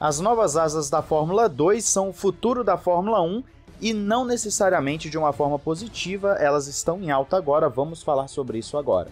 As novas asas da Fórmula 2 são o futuro da Fórmula 1 e não necessariamente de uma forma positiva, elas estão em alta agora, vamos falar sobre isso agora.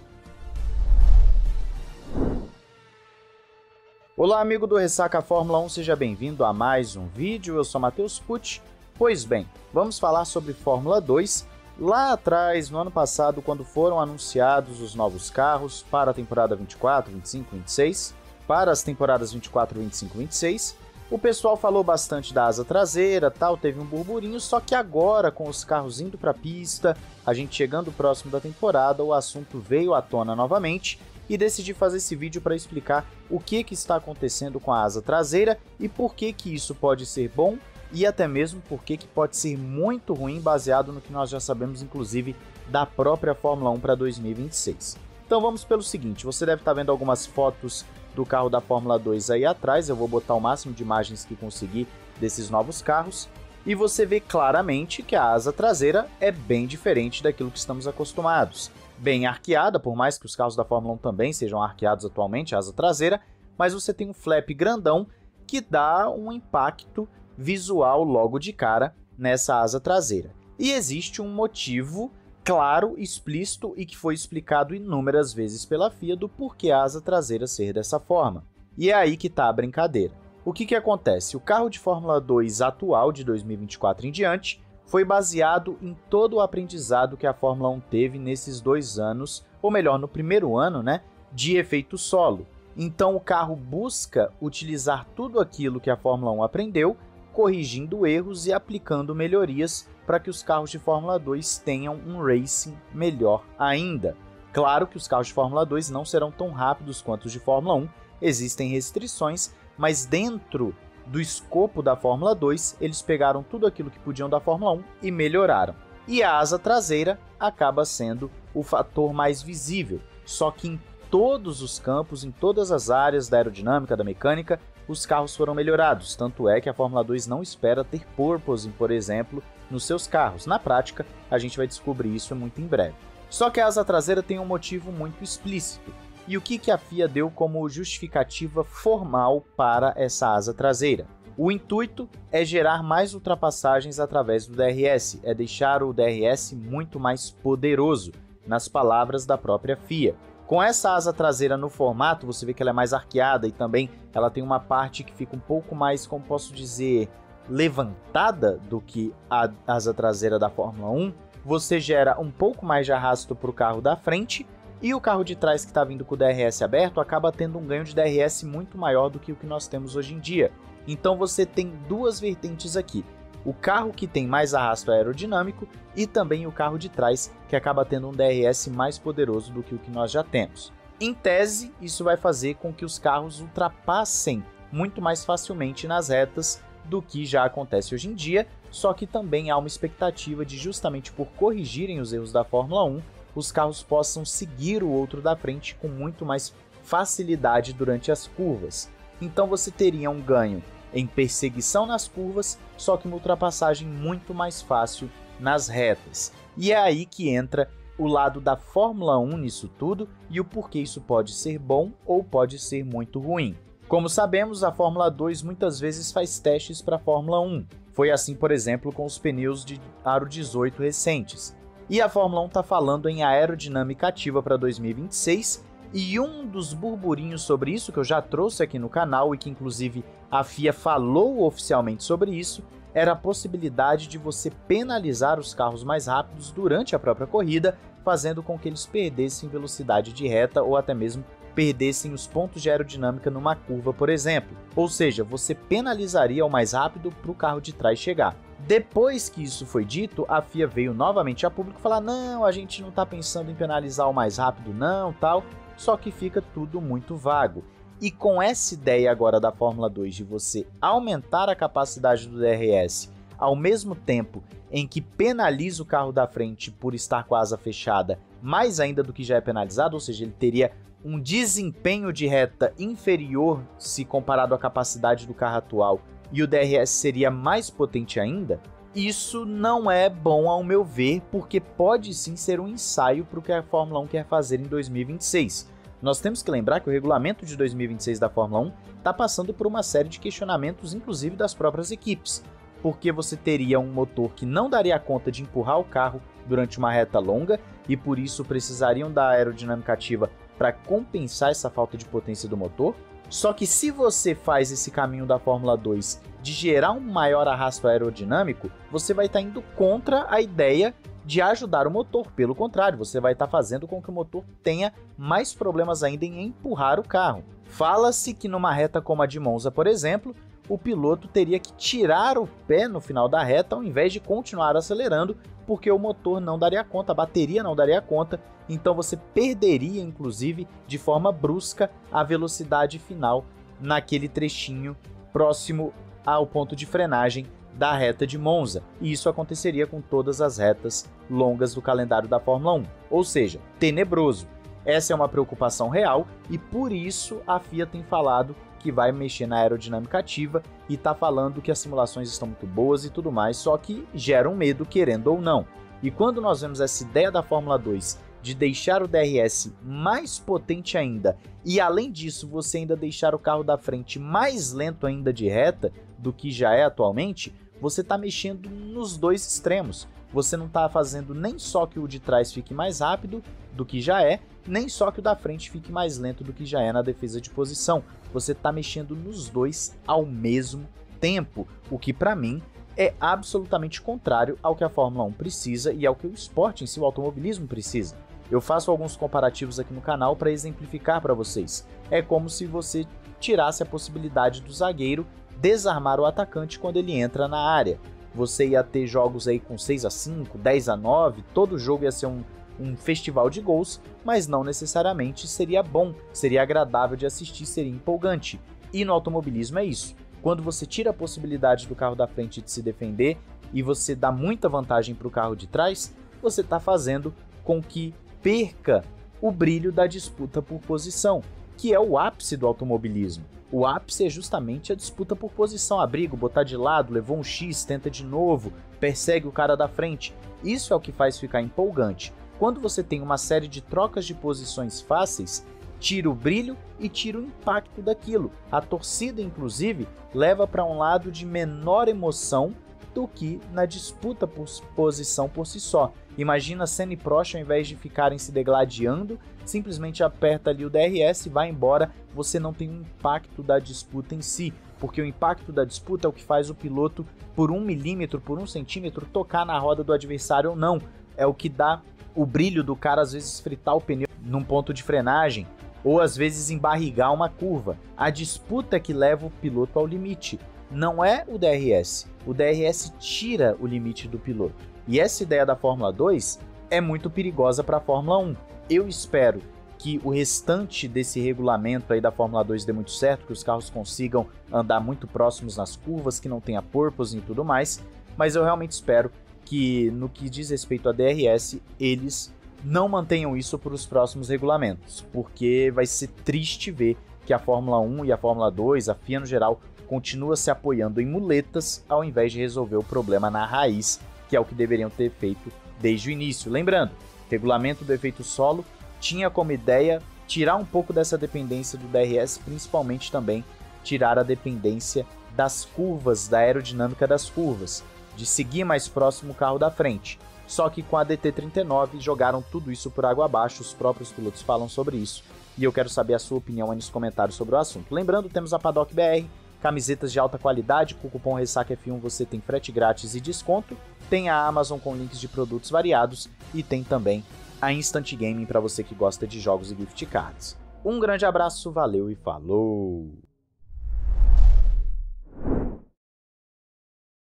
Olá, amigo do Ressaca Fórmula 1, seja bem-vindo a mais um vídeo. Eu sou Matheus Pucci. Pois bem, vamos falar sobre Fórmula 2. Lá atrás, no ano passado, quando foram anunciados os novos carros para a temporada 24, 25, 26, para as temporadas 24, 25 e 26. O pessoal falou bastante da asa traseira, tal, teve um burburinho, só que agora com os carros indo para a pista, a gente chegando próximo da temporada, o assunto veio à tona novamente e decidi fazer esse vídeo para explicar o que, que está acontecendo com a asa traseira e por que, que isso pode ser bom e até mesmo por que, que pode ser muito ruim baseado no que nós já sabemos inclusive da própria Fórmula 1 para 2026. Então vamos pelo seguinte, você deve estar vendo algumas fotos do carro da Fórmula 2 aí atrás, eu vou botar o máximo de imagens que conseguir desses novos carros, e você vê claramente que a asa traseira é bem diferente daquilo que estamos acostumados. Bem arqueada, por mais que os carros da Fórmula 1 também sejam arqueados atualmente, a asa traseira, mas você tem um flap grandão que dá um impacto visual logo de cara nessa asa traseira. E existe um motivo claro, explícito e que foi explicado inúmeras vezes pela FIA do porquê a asa traseira ser dessa forma. E é aí que está a brincadeira. O que, que acontece? O carro de Fórmula 2 atual de 2024 em diante foi baseado em todo o aprendizado que a Fórmula 1 teve nesses dois anos, ou melhor, no primeiro ano, né, de efeito solo. Então o carro busca utilizar tudo aquilo que a Fórmula 1 aprendeu, corrigindo erros e aplicando melhorias para que os carros de Fórmula 2 tenham um racing melhor ainda. Claro que os carros de Fórmula 2 não serão tão rápidos quanto os de Fórmula 1, existem restrições, mas dentro do escopo da Fórmula 2, eles pegaram tudo aquilo que podiam da Fórmula 1 e melhoraram. E a asa traseira acaba sendo o fator mais visível, só que em todos os campos, em todas as áreas da aerodinâmica, da mecânica, os carros foram melhorados, tanto é que a Fórmula 2 não espera ter porpoising, por exemplo, nos seus carros. Na prática, a gente vai descobrir isso muito em breve. Só que a asa traseira tem um motivo muito explícito. E o que, a FIA deu como justificativa formal para essa asa traseira? O intuito é gerar mais ultrapassagens através do DRS, é deixar o DRS muito mais poderoso, nas palavras da própria FIA. Com essa asa traseira no formato, você vê que ela é mais arqueada e também ela tem uma parte que fica um pouco mais, como posso dizer, levantada do que a asa traseira da Fórmula 1. Você gera um pouco mais de arrasto para o carro da frente e o carro de trás que está vindo com o DRS aberto acaba tendo um ganho de DRS muito maior do que o que nós temos hoje em dia. Então você tem duas vertentes aqui o carro que tem mais arrasto aerodinâmico e também o carro de trás, que acaba tendo um DRS mais poderoso do que o que nós já temos. Em tese, isso vai fazer com que os carros ultrapassem muito mais facilmente nas retas do que já acontece hoje em dia, só que também há uma expectativa de justamente por corrigirem os erros da Fórmula 1, os carros possam seguir o outro da frente com muito mais facilidade durante as curvas. Então você teria um ganho em perseguição nas curvas, só que uma ultrapassagem muito mais fácil nas retas. E é aí que entra o lado da Fórmula 1 nisso tudo e o porquê isso pode ser bom ou pode ser muito ruim. Como sabemos, a Fórmula 2 muitas vezes faz testes para a Fórmula 1. Foi assim, por exemplo, com os pneus de aro 18 recentes. E a Fórmula 1 está falando em aerodinâmica ativa para 2026 e um dos burburinhos sobre isso que eu já trouxe aqui no canal e que inclusive a FIA falou oficialmente sobre isso era a possibilidade de você penalizar os carros mais rápidos durante a própria corrida, fazendo com que eles perdessem velocidade de reta ou até mesmo perdessem os pontos de aerodinâmica numa curva, por exemplo. Ou seja, você penalizaria o mais rápido para o carro de trás chegar. Depois que isso foi dito, a FIA veio novamente a público falar: não, a gente não está pensando em penalizar o mais rápido, não, tal só que fica tudo muito vago. E com essa ideia agora da Fórmula 2 de você aumentar a capacidade do DRS ao mesmo tempo em que penaliza o carro da frente por estar com a asa fechada, mais ainda do que já é penalizado, ou seja, ele teria um desempenho de reta inferior se comparado à capacidade do carro atual e o DRS seria mais potente ainda, isso não é bom ao meu ver, porque pode sim ser um ensaio para o que a Fórmula 1 quer fazer em 2026. Nós temos que lembrar que o regulamento de 2026 da Fórmula 1 está passando por uma série de questionamentos, inclusive das próprias equipes, porque você teria um motor que não daria conta de empurrar o carro durante uma reta longa e por isso precisariam da aerodinâmica ativa para compensar essa falta de potência do motor. Só que se você faz esse caminho da Fórmula 2 de gerar um maior arrasto aerodinâmico, você vai estar tá indo contra a ideia de ajudar o motor. Pelo contrário, você vai estar tá fazendo com que o motor tenha mais problemas ainda em empurrar o carro. Fala-se que numa reta como a de Monza, por exemplo, o piloto teria que tirar o pé no final da reta ao invés de continuar acelerando, porque o motor não daria conta, a bateria não daria conta, então você perderia, inclusive, de forma brusca, a velocidade final naquele trechinho próximo ao ponto de frenagem da reta de Monza, e isso aconteceria com todas as retas longas do calendário da Fórmula 1, ou seja, tenebroso. Essa é uma preocupação real e por isso a FIA tem falado que vai mexer na aerodinâmica ativa e está falando que as simulações estão muito boas e tudo mais, só que gera um medo querendo ou não. E quando nós vemos essa ideia da Fórmula 2 de deixar o DRS mais potente ainda e além disso você ainda deixar o carro da frente mais lento ainda de reta do que já é atualmente, você está mexendo nos dois extremos. Você não está fazendo nem só que o de trás fique mais rápido do que já é, nem só que o da frente fique mais lento do que já é na defesa de posição. Você está mexendo nos dois ao mesmo tempo, o que para mim é absolutamente contrário ao que a Fórmula 1 precisa e ao que o esporte em si, o automobilismo precisa. Eu faço alguns comparativos aqui no canal para exemplificar para vocês. É como se você tirasse a possibilidade do zagueiro desarmar o atacante quando ele entra na área. Você ia ter jogos aí com 6 a 5, 10 a 9, todo jogo ia ser um, um festival de gols, mas não necessariamente seria bom, seria agradável de assistir, seria empolgante. E no automobilismo é isso. Quando você tira a possibilidade do carro da frente de se defender e você dá muita vantagem para o carro de trás, você está fazendo com que perca o brilho da disputa por posição, que é o ápice do automobilismo. O ápice é justamente a disputa por posição, abrigo, botar de lado, levou um X, tenta de novo, persegue o cara da frente. Isso é o que faz ficar empolgante. Quando você tem uma série de trocas de posições fáceis, tira o brilho e tira o impacto daquilo. A torcida, inclusive, leva para um lado de menor emoção do que na disputa por posição por si só. Imagina Senna e Prost, ao invés de ficarem se degladiando, simplesmente aperta ali o DRS e vai embora. Você não tem o impacto da disputa em si, porque o impacto da disputa é o que faz o piloto, por um milímetro, por um centímetro, tocar na roda do adversário ou não. É o que dá o brilho do cara, às vezes, fritar o pneu num ponto de frenagem, ou às vezes embarrigar uma curva. A disputa que leva o piloto ao limite. Não é o DRS. O DRS tira o limite do piloto. E essa ideia da Fórmula 2 é muito perigosa para a Fórmula 1. Eu espero que o restante desse regulamento aí da Fórmula 2 dê muito certo, que os carros consigam andar muito próximos nas curvas, que não tenha porpoise e tudo mais, mas eu realmente espero que no que diz respeito a DRS, eles não mantenham isso para os próximos regulamentos, porque vai ser triste ver que a Fórmula 1 e a Fórmula 2, a FIA no geral, continua se apoiando em muletas ao invés de resolver o problema na raiz que é o que deveriam ter feito desde o início. Lembrando, o regulamento do efeito solo tinha como ideia tirar um pouco dessa dependência do DRS, principalmente também tirar a dependência das curvas, da aerodinâmica das curvas, de seguir mais próximo o carro da frente. Só que com a DT39 jogaram tudo isso por água abaixo, os próprios pilotos falam sobre isso, e eu quero saber a sua opinião aí nos comentários sobre o assunto. Lembrando, temos a Paddock BR, camisetas de alta qualidade, com o cupom RessacaF1 você tem frete grátis e desconto, tem a Amazon com links de produtos variados e tem também a Instant Gaming para você que gosta de jogos e gift cards. Um grande abraço, valeu e falou!